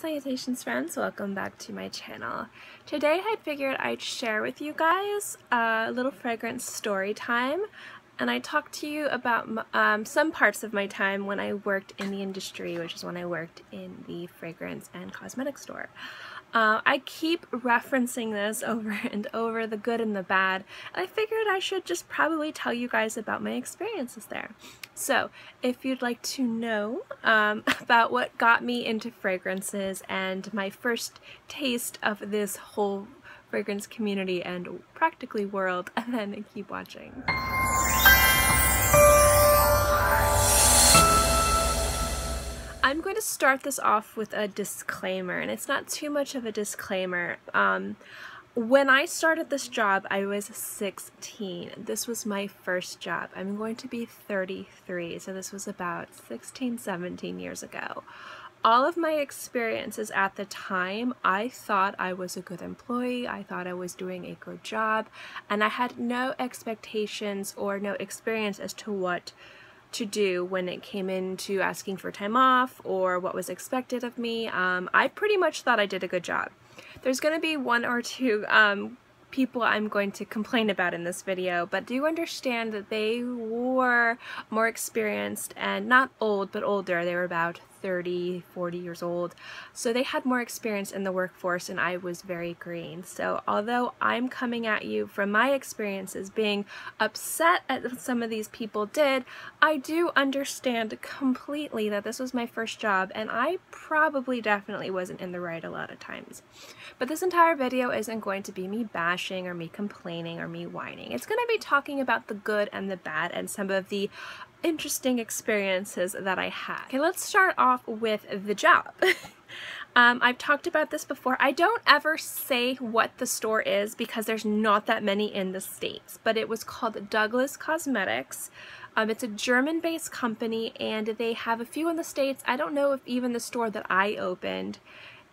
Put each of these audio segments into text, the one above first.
Salutations friends, welcome back to my channel. Today I figured I'd share with you guys a little fragrance story time and I talked to you about um, some parts of my time when I worked in the industry, which is when I worked in the fragrance and cosmetic store. Uh, I keep referencing this over and over, the good and the bad. I figured I should just probably tell you guys about my experiences there. So, if you'd like to know um, about what got me into fragrances and my first taste of this whole fragrance community and practically world, then keep watching. I'm going to start this off with a disclaimer, and it's not too much of a disclaimer. Um, when I started this job, I was 16. This was my first job. I'm going to be 33, so this was about 16, 17 years ago. All of my experiences at the time, I thought I was a good employee, I thought I was doing a good job, and I had no expectations or no experience as to what to do when it came into asking for time off or what was expected of me. Um, I pretty much thought I did a good job. There's going to be one or two um, people I'm going to complain about in this video, but do you understand that they were more experienced and not old, but older. They were about 30, 40 years old. So they had more experience in the workforce and I was very green. So although I'm coming at you from my experiences being upset at what some of these people did, I do understand completely that this was my first job and I probably definitely wasn't in the right a lot of times. But this entire video isn't going to be me bashing or me complaining or me whining. It's going to be talking about the good and the bad and some of the interesting experiences that I had. Okay, let's start off with the job. um, I've talked about this before. I don't ever say what the store is because there's not that many in the States, but it was called Douglas Cosmetics. Um, it's a German-based company and they have a few in the States. I don't know if even the store that I opened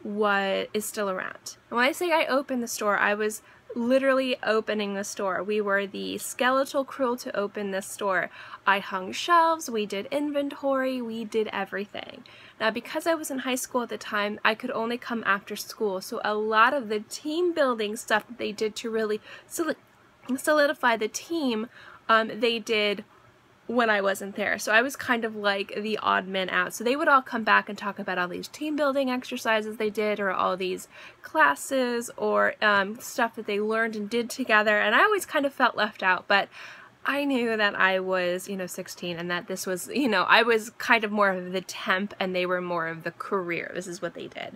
what is still around. And when I say I opened the store, I was literally opening the store. We were the skeletal crew to open this store. I hung shelves, we did inventory, we did everything. Now because I was in high school at the time, I could only come after school, so a lot of the team building stuff that they did to really solidify the team, um, they did when I wasn't there. So I was kind of like the odd man out. So they would all come back and talk about all these team building exercises they did or all these classes or um, stuff that they learned and did together. And I always kind of felt left out. But I knew that I was, you know, 16 and that this was, you know, I was kind of more of the temp and they were more of the career. This is what they did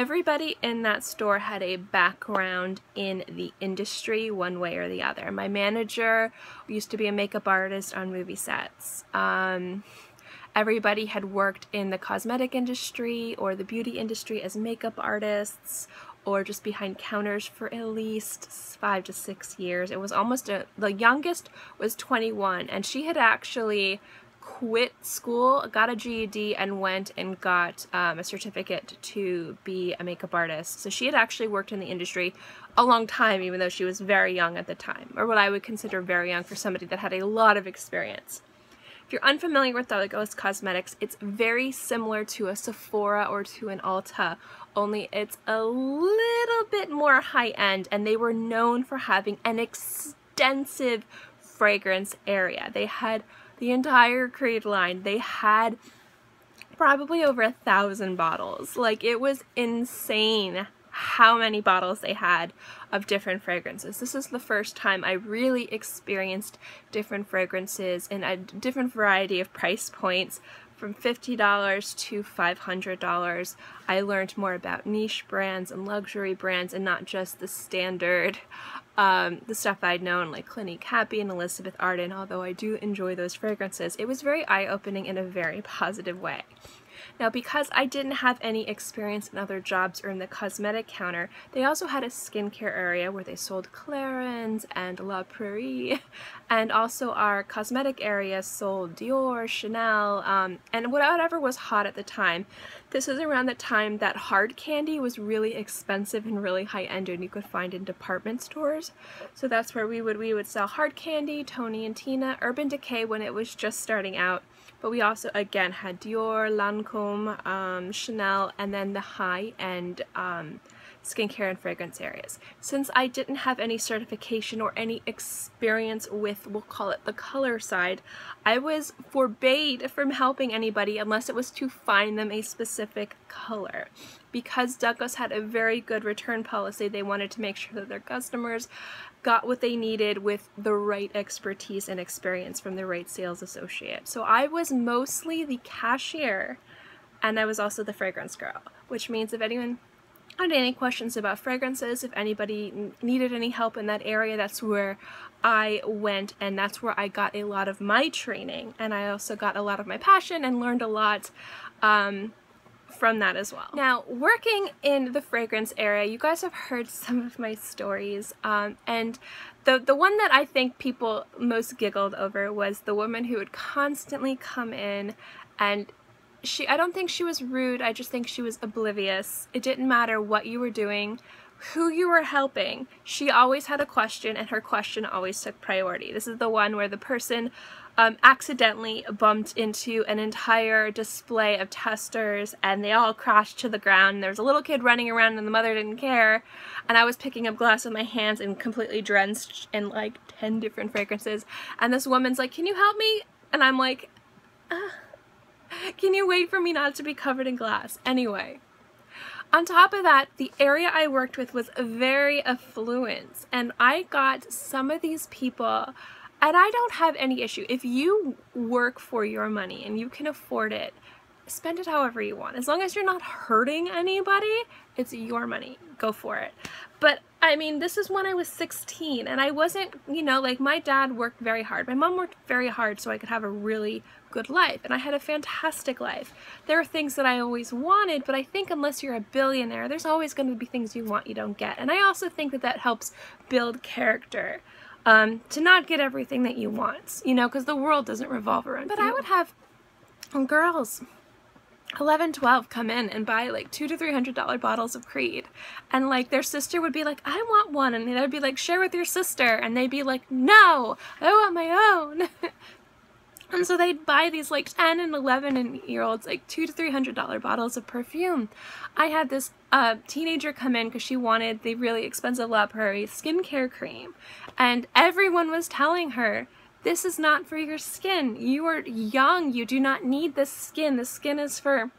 everybody in that store had a background in the industry one way or the other. My manager used to be a makeup artist on movie sets. Um, everybody had worked in the cosmetic industry or the beauty industry as makeup artists or just behind counters for at least five to six years. It was almost a, the youngest was 21 and she had actually quit school, got a GED, and went and got um, a certificate to be a makeup artist. So she had actually worked in the industry a long time, even though she was very young at the time, or what I would consider very young for somebody that had a lot of experience. If you're unfamiliar with Douglas Cosmetics, it's very similar to a Sephora or to an Ulta, only it's a little bit more high-end, and they were known for having an extensive fragrance area. They had the entire Creed line. They had probably over a thousand bottles. Like it was insane how many bottles they had of different fragrances. This is the first time I really experienced different fragrances in a different variety of price points from $50 to $500. I learned more about niche brands and luxury brands and not just the standard um, the stuff I'd known, like Clinique Happy and Elizabeth Arden, although I do enjoy those fragrances, it was very eye-opening in a very positive way. Now because I didn't have any experience in other jobs or in the cosmetic counter, they also had a skincare area where they sold Clarins and La Prairie, and also our cosmetic area sold Dior, Chanel, um, and whatever was hot at the time. This was around the time that hard candy was really expensive and really high-end and you could find in department stores. So that's where we would we would sell hard candy, Tony and Tina, Urban Decay when it was just starting out, but we also again had Dior, Lancome, um, Chanel, and then the high-end um, skincare and fragrance areas. Since I didn't have any certification or any experience with, we'll call it the color side, I was forbade from helping anybody unless it was to find them a specific color. Because Douglas had a very good return policy, they wanted to make sure that their customers got what they needed with the right expertise and experience from the right sales associate. So I was mostly the cashier and I was also the fragrance girl, which means if anyone had any questions about fragrances, if anybody needed any help in that area, that's where I went and that's where I got a lot of my training and I also got a lot of my passion and learned a lot um, from that as well. Now, working in the fragrance area, you guys have heard some of my stories um, and the, the one that I think people most giggled over was the woman who would constantly come in and she I don't think she was rude, I just think she was oblivious. It didn't matter what you were doing, who you were helping. She always had a question and her question always took priority. This is the one where the person um, accidentally bumped into an entire display of testers and they all crashed to the ground. There was a little kid running around and the mother didn't care. And I was picking up glass with my hands and completely drenched in like 10 different fragrances. And this woman's like, can you help me? And I'm like, uh can you wait for me not to be covered in glass? Anyway. On top of that, the area I worked with was very affluent, and I got some of these people, and I don't have any issue. If you work for your money and you can afford it, spend it however you want. As long as you're not hurting anybody, it's your money. Go for it. But I mean, this is when I was 16 and I wasn't, you know, like my dad worked very hard. My mom worked very hard so I could have a really good life and I had a fantastic life. There are things that I always wanted, but I think unless you're a billionaire, there's always going to be things you want you don't get. And I also think that that helps build character. Um, to not get everything that you want, you know, because the world doesn't revolve around. You. But you. I would have girls 11 12 come in and buy like two to three hundred dollar bottles of creed and like their sister would be like i want one and they'd be like share with your sister and they'd be like no i want my own And so they'd buy these like 10 and 11 year olds like two to three hundred dollar bottles of perfume. I had this uh, teenager come in because she wanted the really expensive La Prairie skincare cream. And everyone was telling her, this is not for your skin. You are young. You do not need this skin. The skin is for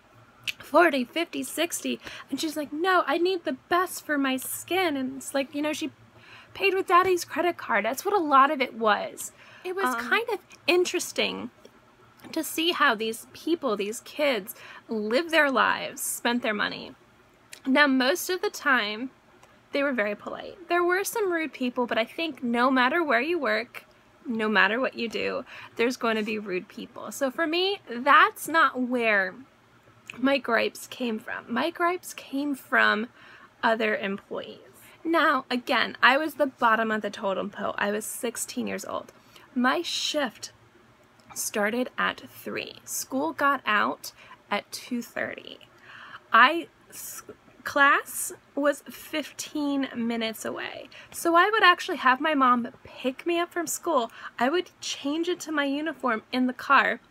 40, 50, 60. And she's like, no, I need the best for my skin. And it's like, you know, she paid with daddy's credit card. That's what a lot of it was. It was um, kind of interesting to see how these people, these kids, live their lives, spent their money. Now, most of the time, they were very polite. There were some rude people, but I think no matter where you work, no matter what you do, there's going to be rude people. So for me, that's not where my gripes came from. My gripes came from other employees. Now, again, I was the bottom of the totem pole. I was 16 years old. My shift started at 3. School got out at 2.30. I class was 15 minutes away. So I would actually have my mom pick me up from school. I would change into my uniform in the car.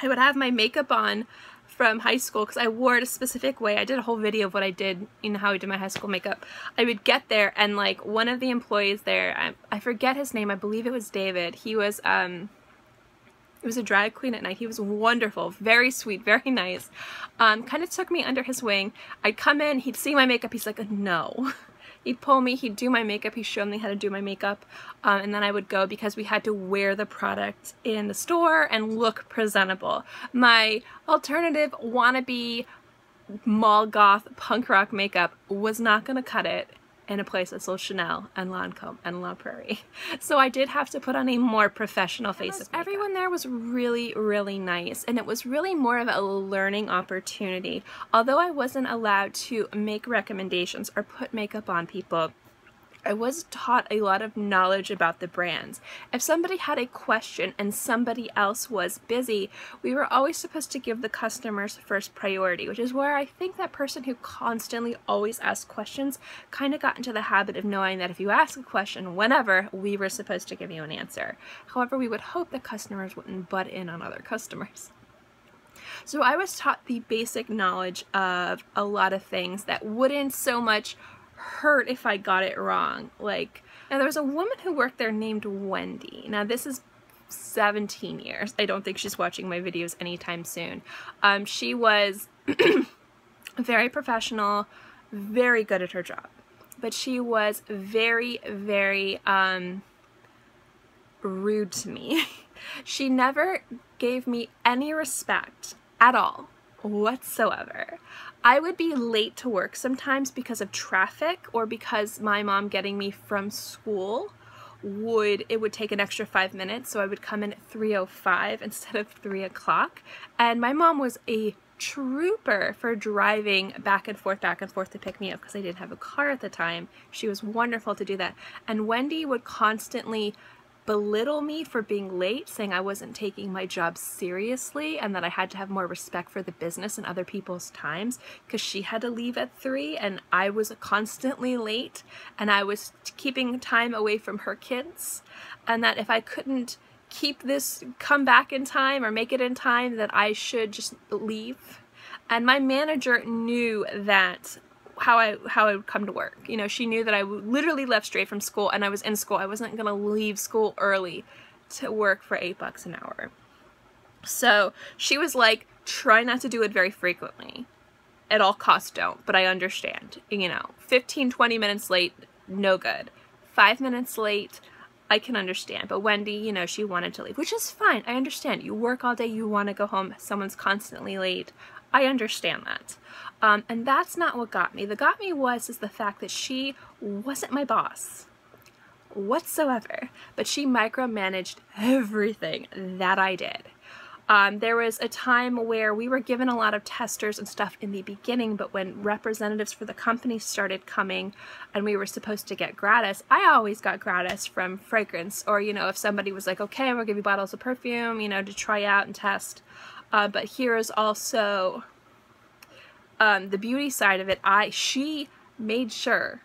I would have my makeup on from high school because I wore it a specific way. I did a whole video of what I did, you know, how I did my high school makeup. I would get there and like one of the employees there, I, I forget his name, I believe it was David. He was, um, it was a drag queen at night. He was wonderful, very sweet, very nice. Um, kind of took me under his wing. I'd come in, he'd see my makeup, he's like, no. He'd pull me, he'd do my makeup, he'd show me how to do my makeup, um, and then I would go because we had to wear the product in the store and look presentable. My alternative wannabe mall goth punk rock makeup was not going to cut it in a place that sold Chanel and Lancome and La Prairie. So I did have to put on a more professional face of makeup. Everyone there was really, really nice and it was really more of a learning opportunity. Although I wasn't allowed to make recommendations or put makeup on people, I was taught a lot of knowledge about the brands. If somebody had a question and somebody else was busy, we were always supposed to give the customers first priority, which is where I think that person who constantly always asked questions kind of got into the habit of knowing that if you ask a question whenever, we were supposed to give you an answer. However, we would hope that customers wouldn't butt in on other customers. So I was taught the basic knowledge of a lot of things that wouldn't so much hurt if I got it wrong. Like, now there was a woman who worked there named Wendy. Now this is 17 years. I don't think she's watching my videos anytime soon. Um, she was very professional, very good at her job. But she was very, very um, rude to me. she never gave me any respect at all whatsoever. I would be late to work sometimes because of traffic or because my mom getting me from school would it would take an extra five minutes so I would come in at 3.05 instead of 3 o'clock. And my mom was a trooper for driving back and forth back and forth to pick me up because I didn't have a car at the time. She was wonderful to do that. And Wendy would constantly belittle me for being late, saying I wasn't taking my job seriously and that I had to have more respect for the business and other people's times because she had to leave at 3 and I was constantly late and I was keeping time away from her kids and that if I couldn't keep this come back in time or make it in time that I should just leave. And my manager knew that how I how I would come to work. You know, she knew that I literally left straight from school and I was in school. I wasn't gonna leave school early to work for eight bucks an hour. So she was like, try not to do it very frequently. At all costs don't, but I understand. You know, 15, 20 minutes late, no good. Five minutes late, I can understand. But Wendy, you know, she wanted to leave, which is fine. I understand. You work all day, you want to go home, someone's constantly late. I understand that. Um, and that's not what got me. The got me was is the fact that she wasn't my boss whatsoever, but she micromanaged everything that I did. Um, there was a time where we were given a lot of testers and stuff in the beginning, but when representatives for the company started coming and we were supposed to get gratis, I always got gratis from fragrance. Or, you know, if somebody was like, okay, we'll give you bottles of perfume, you know, to try out and test. Uh, but here is also um, the beauty side of it. I she made sure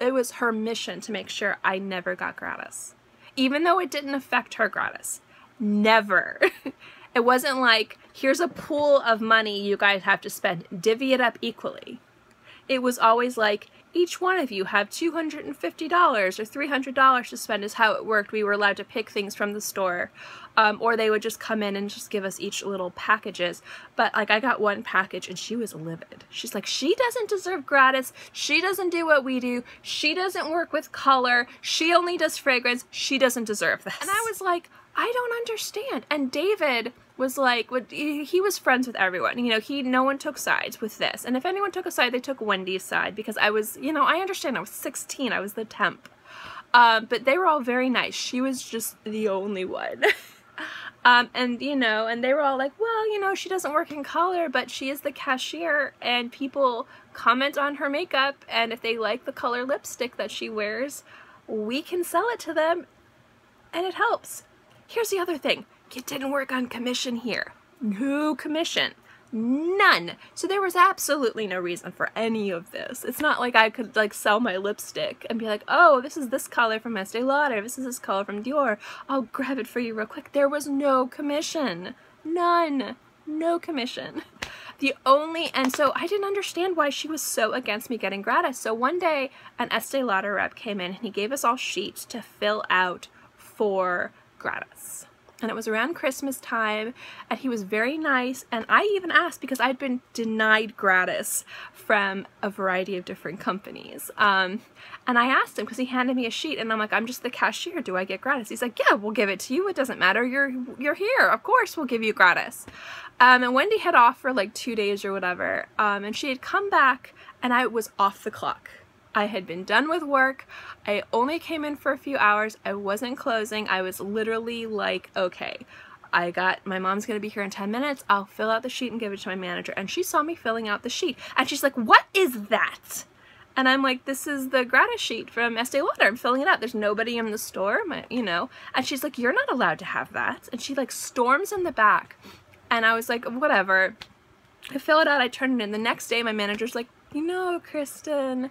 it was her mission to make sure I never got gratis, even though it didn't affect her gratis. Never. it wasn't like here's a pool of money you guys have to spend. Divvy it up equally. It was always like each one of you have $250 or $300 to spend is how it worked. We were allowed to pick things from the store. Um, or they would just come in and just give us each little packages. But like I got one package and she was livid. She's like, she doesn't deserve gratis. She doesn't do what we do. She doesn't work with color. She only does fragrance. She doesn't deserve this. And I was like, I don't understand. And David was like, he was friends with everyone. You know, he no one took sides with this. And if anyone took a side, they took Wendy's side because I was, you know, I understand. I was 16. I was the temp. Um, but they were all very nice. She was just the only one. um, and, you know, and they were all like, well, you know, she doesn't work in color, but she is the cashier and people comment on her makeup. And if they like the color lipstick that she wears, we can sell it to them and it helps. Here's the other thing. You didn't work on commission here. No commission. None. So there was absolutely no reason for any of this. It's not like I could like sell my lipstick and be like, oh, this is this color from Estee Lauder, this is this color from Dior. I'll grab it for you real quick. There was no commission. None. No commission. The only, and so I didn't understand why she was so against me getting gratis. So one day an Estee Lauder rep came in and he gave us all sheets to fill out for gratis. And it was around Christmas time, and he was very nice. And I even asked because I'd been denied gratis from a variety of different companies. Um, and I asked him because he handed me a sheet, and I'm like, I'm just the cashier. Do I get gratis? He's like, Yeah, we'll give it to you. It doesn't matter. You're you're here. Of course, we'll give you gratis. Um, and Wendy had off for like two days or whatever. Um, and she had come back, and I was off the clock. I had been done with work. I only came in for a few hours. I wasn't closing. I was literally like, okay, I got, my mom's going to be here in 10 minutes. I'll fill out the sheet and give it to my manager. And she saw me filling out the sheet. And she's like, what is that? And I'm like, this is the gratis sheet from Estee Lauder. I'm filling it out. There's nobody in the store, my, you know. And she's like, you're not allowed to have that. And she like storms in the back. And I was like, whatever. I fill it out. I turn it in. The next day, my manager's like, you know, Kristen,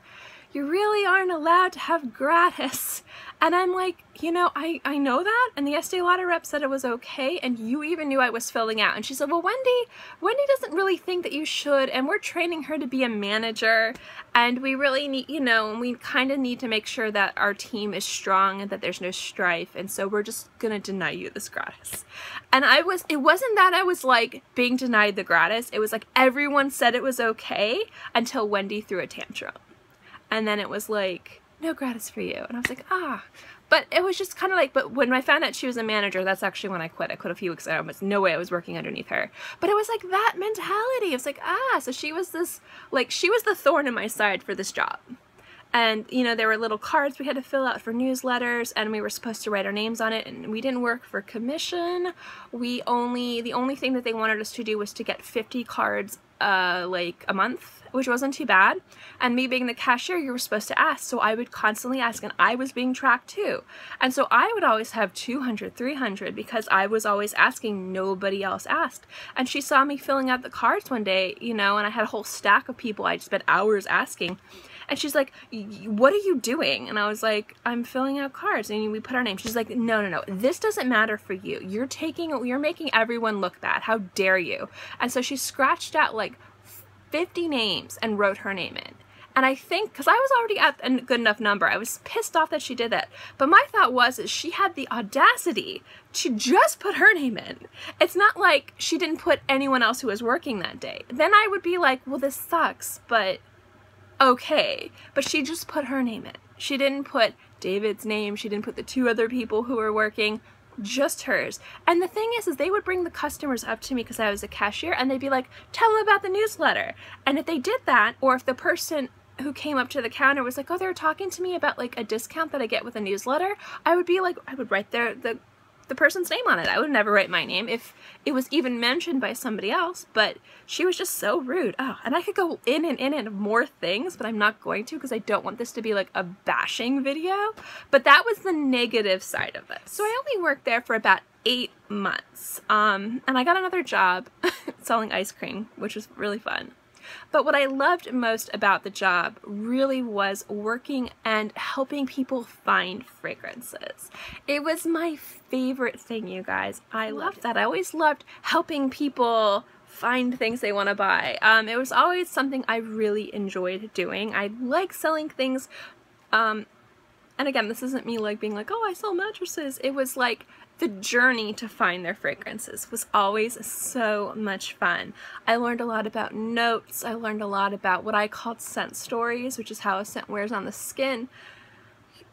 you really aren't allowed to have gratis. And I'm like, you know, I, I know that. And the Estee Lauder rep said it was okay. And you even knew I was filling out. And she said, well, Wendy, Wendy doesn't really think that you should. And we're training her to be a manager. And we really need, you know, and we kind of need to make sure that our team is strong and that there's no strife. And so we're just going to deny you this gratis. And I was, it wasn't that I was like being denied the gratis. It was like everyone said it was okay until Wendy threw a tantrum. And then it was like, no gratis for you. And I was like, ah. But it was just kind of like, but when I found out she was a manager, that's actually when I quit. I quit a few weeks ago. There's no way I was working underneath her. But it was like that mentality. It was like, ah, so she was this, like, she was the thorn in my side for this job. And, you know, there were little cards we had to fill out for newsletters and we were supposed to write our names on it and we didn't work for commission. We only, the only thing that they wanted us to do was to get 50 cards, uh, like a month which wasn't too bad. And me being the cashier, you were supposed to ask. So I would constantly ask, and I was being tracked too. And so I would always have 200, 300 because I was always asking. Nobody else asked. And she saw me filling out the cards one day, you know, and I had a whole stack of people I spent hours asking. And she's like, what are you doing? And I was like, I'm filling out cards. And we put our name. She's like, no, no, no. This doesn't matter for you. You're taking, you're making everyone look bad. How dare you? And so she scratched out like 50 names and wrote her name in. And I think, because I was already at a good enough number, I was pissed off that she did that. But my thought was is she had the audacity to just put her name in. It's not like she didn't put anyone else who was working that day. Then I would be like, well, this sucks, but okay. But she just put her name in. She didn't put David's name. She didn't put the two other people who were working just hers. And the thing is, is they would bring the customers up to me because I was a cashier and they'd be like, tell them about the newsletter. And if they did that, or if the person who came up to the counter was like, oh, they were talking to me about like a discount that I get with a newsletter, I would be like, I would write their, the the person's name on it. I would never write my name if it was even mentioned by somebody else, but she was just so rude. Oh, and I could go in and in and more things, but I'm not going to because I don't want this to be like a bashing video. But that was the negative side of it. So I only worked there for about eight months. Um, and I got another job selling ice cream, which was really fun. But what I loved most about the job really was working and helping people find fragrances. It was my favorite thing, you guys. I loved that. I always loved helping people find things they want to buy. Um, it was always something I really enjoyed doing. I like selling things um, and again, this isn't me like being like, oh, I sell mattresses. It was like the journey to find their fragrances was always so much fun. I learned a lot about notes. I learned a lot about what I called scent stories, which is how a scent wears on the skin.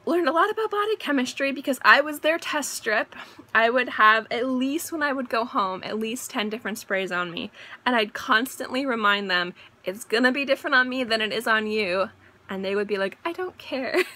Learned a lot about body chemistry because I was their test strip. I would have at least when I would go home, at least 10 different sprays on me. And I'd constantly remind them, it's gonna be different on me than it is on you. And they would be like, I don't care.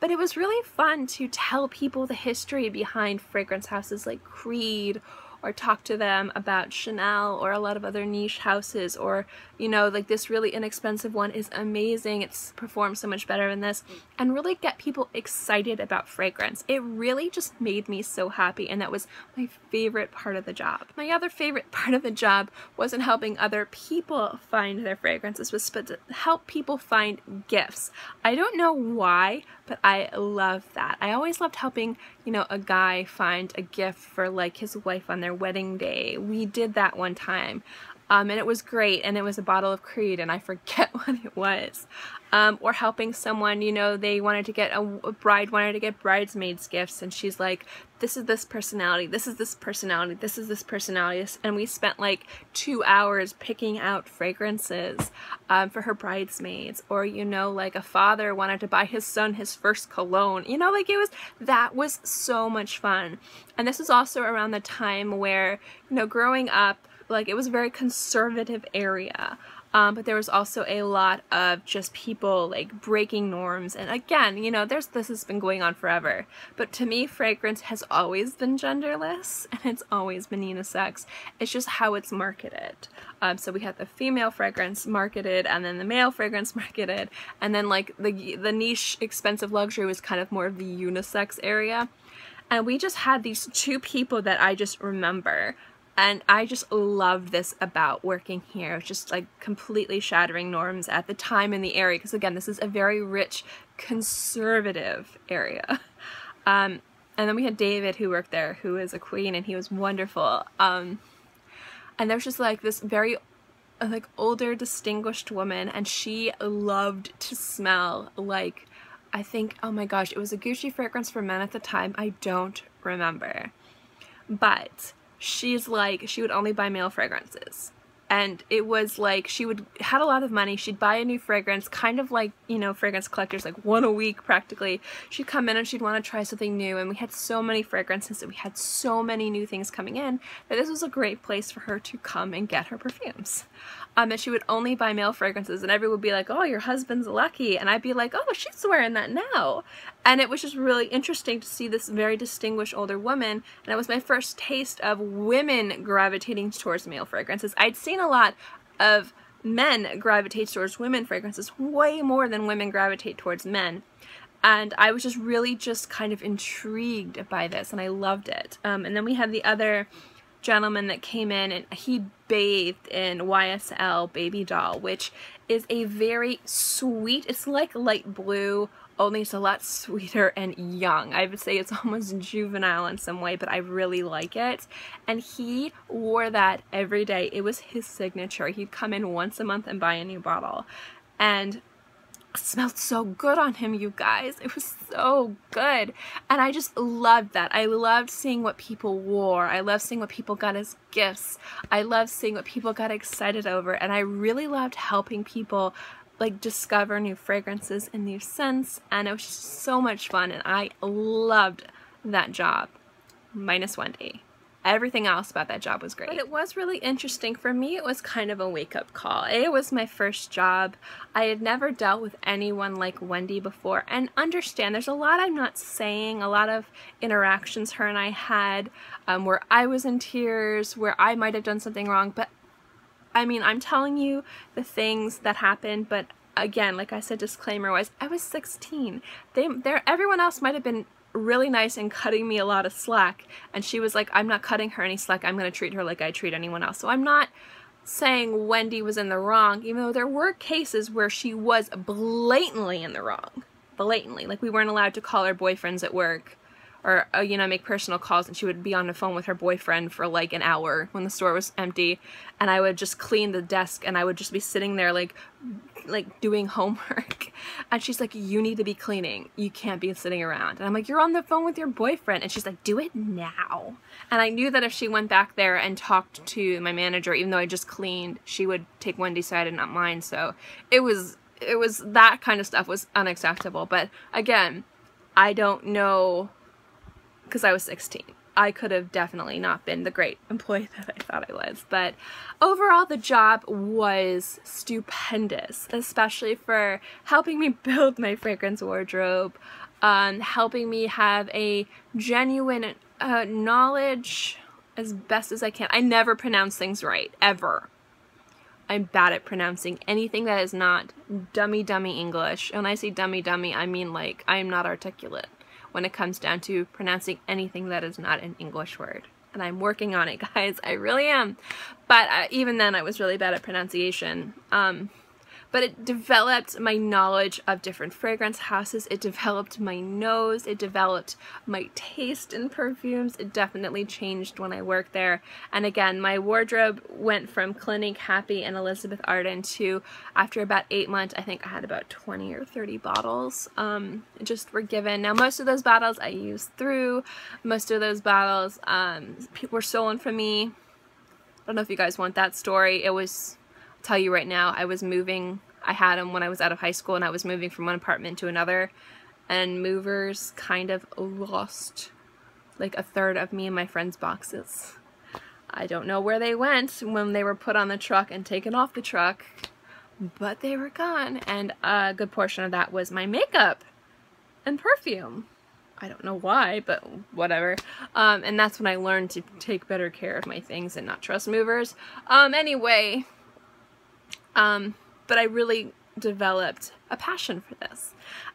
But it was really fun to tell people the history behind fragrance houses like Creed or talk to them about Chanel or a lot of other niche houses or you know like this really inexpensive one is amazing. It's performed so much better than this. And really get people excited about fragrance. It really just made me so happy and that was my favorite part of the job. My other favorite part of the job wasn't helping other people find their fragrances was to help people find gifts. I don't know why but I love that I always loved helping you know a guy find a gift for like his wife on their wedding day. We did that one time. Um, and it was great and it was a bottle of Creed and I forget what it was. Um, or helping someone, you know, they wanted to get a, a, bride wanted to get bridesmaids gifts and she's like, this is this personality, this is this personality, this is this personality. And we spent like two hours picking out fragrances um, for her bridesmaids. Or, you know, like a father wanted to buy his son his first cologne. You know, like it was, that was so much fun. And this is also around the time where, you know, growing up, like it was a very conservative area. Um, but there was also a lot of just people like breaking norms. And again, you know, there's this has been going on forever. But to me, fragrance has always been genderless and it's always been unisex. It's just how it's marketed. Um, so we had the female fragrance marketed and then the male fragrance marketed. And then like the, the niche expensive luxury was kind of more of the unisex area. And we just had these two people that I just remember and I just love this about working here, It was just like completely shattering norms at the time in the area. Because again, this is a very rich, conservative area. Um, and then we had David who worked there, who is a queen, and he was wonderful. Um, and there's just like this very like older, distinguished woman, and she loved to smell like I think, oh my gosh, it was a Gucci fragrance for men at the time. I don't remember. But she's like she would only buy male fragrances and it was like she would had a lot of money she'd buy a new fragrance kind of like you know fragrance collectors like one a week practically she'd come in and she'd want to try something new and we had so many fragrances and we had so many new things coming in that this was a great place for her to come and get her perfumes um, and she would only buy male fragrances and everyone would be like, oh, your husband's lucky. And I'd be like, oh, she's wearing that now. And it was just really interesting to see this very distinguished older woman. And it was my first taste of women gravitating towards male fragrances. I'd seen a lot of men gravitate towards women fragrances way more than women gravitate towards men and I was just really just kind of intrigued by this and I loved it. Um, and then we had the other gentleman that came in and he bathed in YSL Baby Doll, which is a very sweet, it's like light blue, only it's a lot sweeter and young. I would say it's almost juvenile in some way, but I really like it. And he wore that every day. It was his signature. He'd come in once a month and buy a new bottle. And smelled so good on him, you guys. It was so good. And I just loved that. I loved seeing what people wore. I loved seeing what people got as gifts. I loved seeing what people got excited over. And I really loved helping people like discover new fragrances and new scents. And it was just so much fun. And I loved that job. Minus Wendy everything else about that job was great. But it was really interesting. For me, it was kind of a wake-up call. It was my first job. I had never dealt with anyone like Wendy before. And understand, there's a lot I'm not saying, a lot of interactions her and I had um, where I was in tears, where I might have done something wrong. But, I mean, I'm telling you the things that happened, but again, like I said, disclaimer-wise, I was 16. They, there, everyone else might have been really nice and cutting me a lot of slack. And she was like, I'm not cutting her any slack. I'm going to treat her like I treat anyone else. So I'm not saying Wendy was in the wrong, even though there were cases where she was blatantly in the wrong. Blatantly. Like we weren't allowed to call our boyfriends at work or, uh, you know, make personal calls and she would be on the phone with her boyfriend for like an hour when the store was empty. And I would just clean the desk and I would just be sitting there like like doing homework. And she's like you need to be cleaning. You can't be sitting around. And I'm like you're on the phone with your boyfriend. And she's like do it now. And I knew that if she went back there and talked to my manager even though I just cleaned she would take Wendy's side and not mine. So it was it was that kind of stuff was unacceptable. But again I don't know because I was 16 I could have definitely not been the great employee that I thought I was. But overall, the job was stupendous, especially for helping me build my fragrance wardrobe, um, helping me have a genuine uh, knowledge as best as I can. I never pronounce things right, ever. I'm bad at pronouncing anything that is not dummy dummy English. When I say dummy dummy, I mean like I'm not articulate when it comes down to pronouncing anything that is not an English word. And I'm working on it, guys. I really am. But uh, even then, I was really bad at pronunciation. Um, but it developed my knowledge of different fragrance houses. It developed my nose. It developed my taste in perfumes. It definitely changed when I worked there. And again, my wardrobe went from Clinique Happy and Elizabeth Arden to, after about eight months, I think I had about 20 or 30 bottles um, just were given. Now, most of those bottles I used through. Most of those bottles um, were stolen from me. I don't know if you guys want that story. It was tell you right now, I was moving, I had them when I was out of high school and I was moving from one apartment to another and movers kind of lost like a third of me and my friends' boxes. I don't know where they went when they were put on the truck and taken off the truck. but they were gone. And a good portion of that was my makeup and perfume. I don't know why, but whatever. Um, and that's when I learned to take better care of my things and not trust movers. Um, anyway, um, but I really developed a passion for this.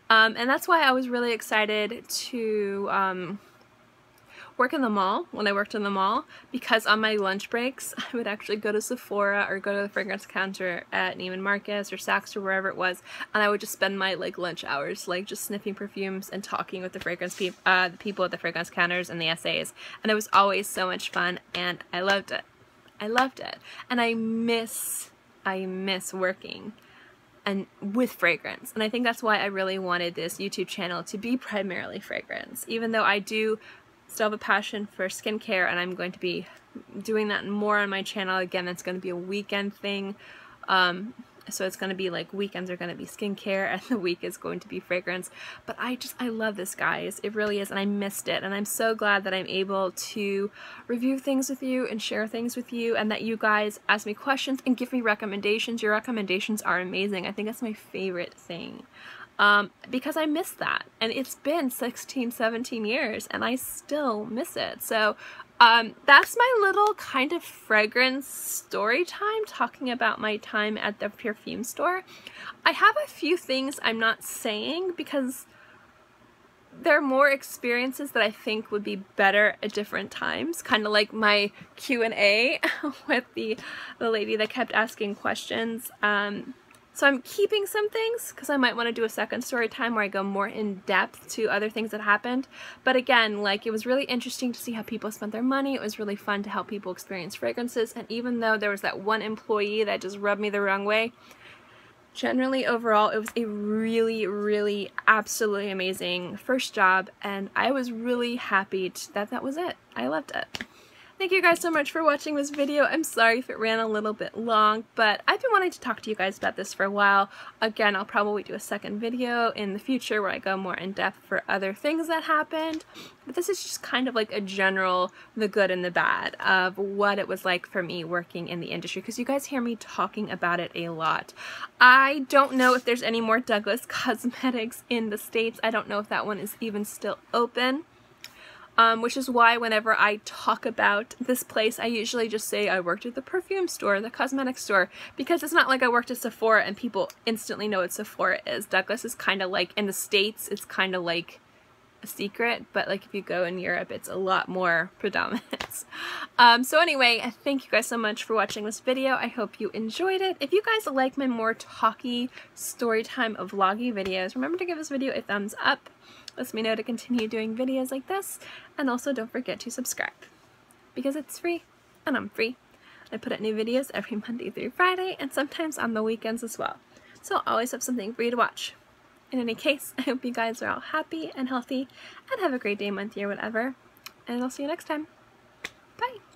Um, and that's why I was really excited to um, work in the mall when I worked in the mall because on my lunch breaks I would actually go to Sephora or go to the fragrance counter at Neiman Marcus or Saks or wherever it was and I would just spend my like lunch hours like just sniffing perfumes and talking with the fragrance pe uh, the people at the fragrance counters and the SAs and it was always so much fun and I loved it. I loved it and I miss I miss working and with fragrance. And I think that's why I really wanted this YouTube channel to be primarily fragrance. Even though I do still have a passion for skincare and I'm going to be doing that more on my channel. Again, that's going to be a weekend thing. Um, so it's going to be like weekends are going to be skincare and the week is going to be fragrance. But I just, I love this, guys. It really is. And I missed it. And I'm so glad that I'm able to review things with you and share things with you and that you guys ask me questions and give me recommendations. Your recommendations are amazing. I think that's my favorite thing um, because I miss that. And it's been 16, 17 years and I still miss it. So um, that's my little kind of fragrance story time talking about my time at the perfume store. I have a few things I'm not saying because there are more experiences that I think would be better at different times. Kind of like my Q&A with the, the lady that kept asking questions. Um, so I'm keeping some things because I might want to do a second story time where I go more in depth to other things that happened. But again, like it was really interesting to see how people spent their money. It was really fun to help people experience fragrances. And even though there was that one employee that just rubbed me the wrong way, generally overall it was a really really absolutely amazing first job and I was really happy that that was it. I loved it. Thank you guys so much for watching this video. I'm sorry if it ran a little bit long, but I've been wanting to talk to you guys about this for a while. Again, I'll probably do a second video in the future where I go more in depth for other things that happened. But this is just kind of like a general, the good and the bad of what it was like for me working in the industry because you guys hear me talking about it a lot. I don't know if there's any more Douglas Cosmetics in the States. I don't know if that one is even still open um, which is why whenever I talk about this place, I usually just say I worked at the perfume store, the cosmetic store, because it's not like I worked at Sephora and people instantly know what Sephora is. Douglas is kind of like, in the States, it's kind of like a secret, but like if you go in Europe, it's a lot more predominant. um, so anyway, thank you guys so much for watching this video. I hope you enjoyed it. If you guys like my more talky, storytime, vloggy videos, remember to give this video a thumbs up lets me know to continue doing videos like this, and also don't forget to subscribe, because it's free, and I'm free. I put out new videos every Monday through Friday, and sometimes on the weekends as well, so I'll always have something for you to watch. In any case, I hope you guys are all happy and healthy, and have a great day, month, year, whatever, and I'll see you next time. Bye!